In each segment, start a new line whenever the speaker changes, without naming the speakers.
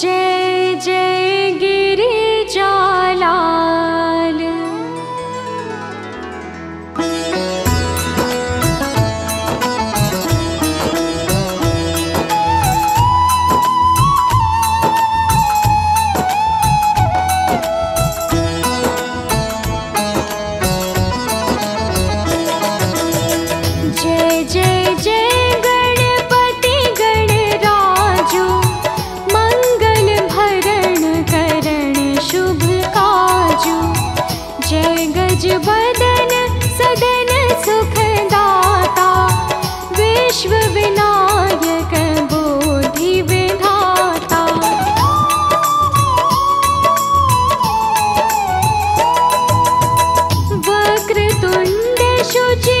जय जय गी सज बदन सदन सुखदाता। विश्व विनायक बोधि विधाता। वक्रतुण्ड शुचि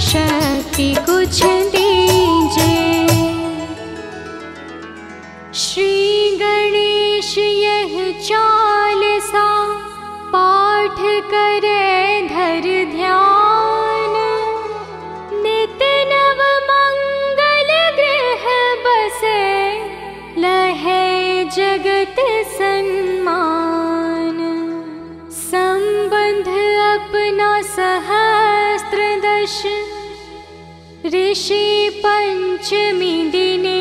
शक्ति कुछ है। ऋषि पंचमी दिने